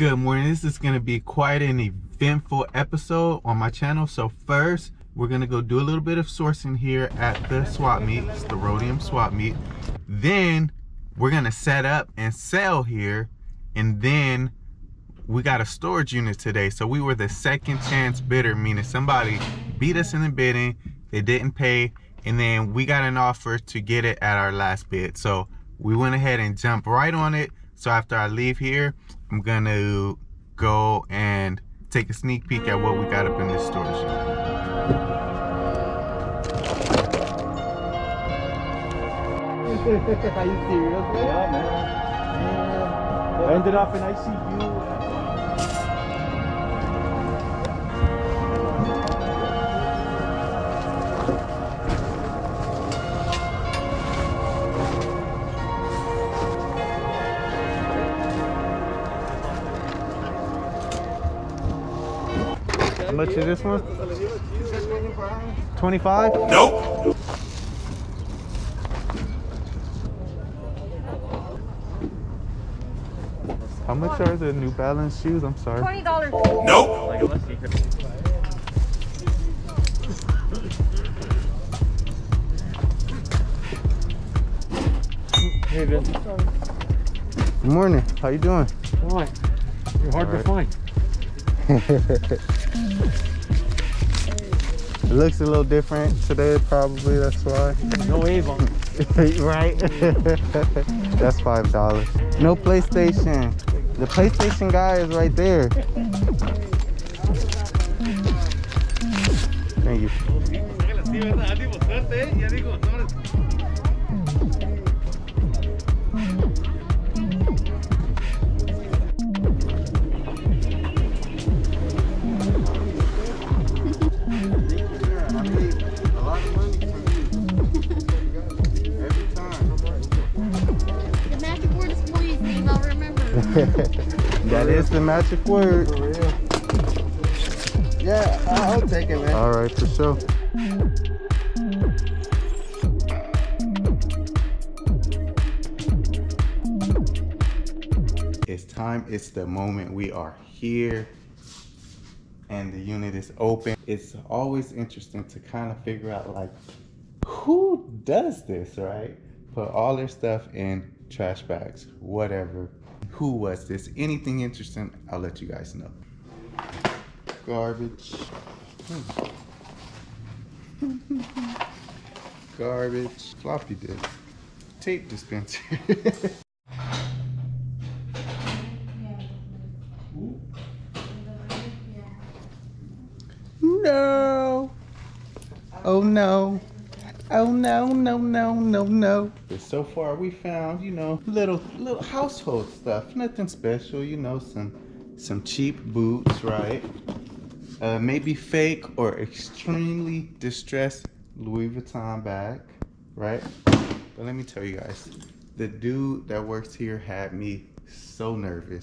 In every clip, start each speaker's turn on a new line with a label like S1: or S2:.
S1: Good morning. This is going to be quite an eventful episode on my channel. So first, we're going to go do a little bit of sourcing here at the swap meet. It's the Roadium swap meet. Then we're going to set up and sell here. And then we got a storage unit today. So we were the second chance bidder, meaning somebody beat us in the bidding. They didn't pay. And then we got an offer to get it at our last bid. So we went ahead and jumped right on it. So after I leave here, I'm gonna go and take a sneak peek at what we got up in this storage unit.
S2: Are you serious?
S3: Yeah, man. I ended up in ICU.
S1: Much is this one? 25?
S4: Nope.
S1: How much are the New Balance shoes? I'm sorry.
S5: Twenty dollars.
S4: Nope.
S3: Hey, Vince.
S1: Good morning. How you doing?
S3: Why? You're hard to find.
S1: It looks a little different today, probably. That's why.
S3: No Avon.
S1: right? That's five dollars. No PlayStation. The PlayStation guy is right there. Thank you. That is the magic word.
S2: Yeah, I'll take it, man.
S1: All right, for sure. It's time, it's the moment. We are here and the unit is open. It's always interesting to kind of figure out like who does this, right? Put all their stuff in trash bags, whatever. Who was this? Anything interesting, I'll let you guys know. Garbage. Hmm. Garbage. Floppy disk. Tape dispenser. no. Oh no. Oh no, no, no, no, no. So far we found, you know, little little household stuff. Nothing special, you know, some some cheap boots, right? Uh, maybe fake or extremely distressed Louis Vuitton bag, right? But let me tell you guys, the dude that works here had me so nervous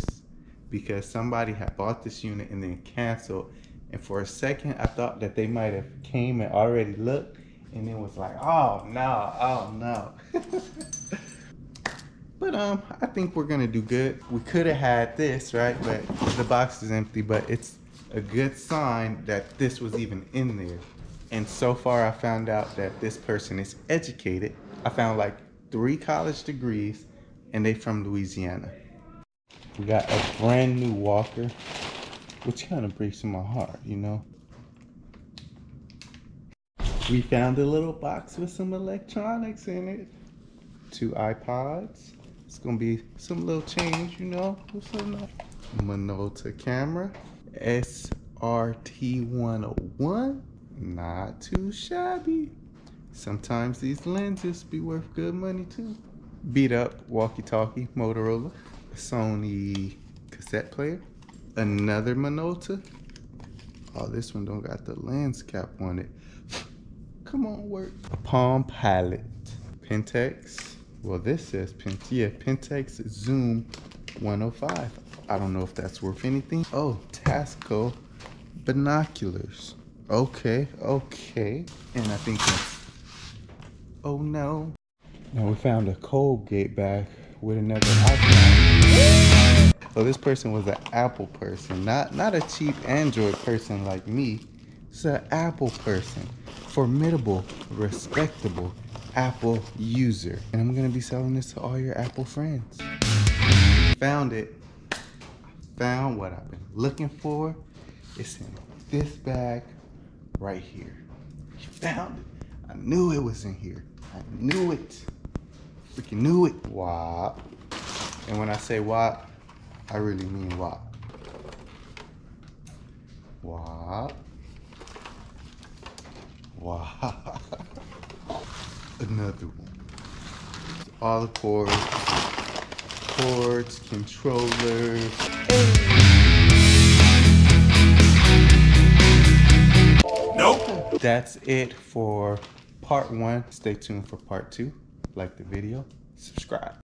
S1: because somebody had bought this unit and then canceled. And for a second, I thought that they might have came and already looked and it was like, oh no, oh no. but um, I think we're gonna do good. We could have had this, right? But the box is empty, but it's a good sign that this was even in there. And so far, I found out that this person is educated. I found like three college degrees, and they from Louisiana. We got a brand new walker, which kind of breaks my heart, you know. We found a little box with some electronics in it. Two iPods. It's gonna be some little change, you know. What's? Minolta camera. SRT 101. Not too shabby. Sometimes these lenses be worth good money too. Beat up walkie-talkie Motorola. Sony cassette player. Another Minolta. Oh, this one don't got the lens cap on it. Come on, work. Palm Pilot. Pentax. Well, this says Pent yeah, Pentax Zoom 105. I don't know if that's worth anything. Oh, Tasco binoculars. Okay, okay. And I think that's. Oh no. Now we found a Colgate bag with another iPhone. So this person was an Apple person, not not a cheap Android person like me. It's an Apple person, formidable, respectable Apple user, and I'm gonna be selling this to all your Apple friends. Found it. Found what I've been looking for. It's in this bag right here. Found it. I knew it was in here. I knew it. Freaking knew it. WAP. And when I say WAP, I really mean WAP. WAP. WAP. Another one. All the cords. Cords, controllers. Nope. That's it for part one. Stay tuned for part two. Like the video, subscribe.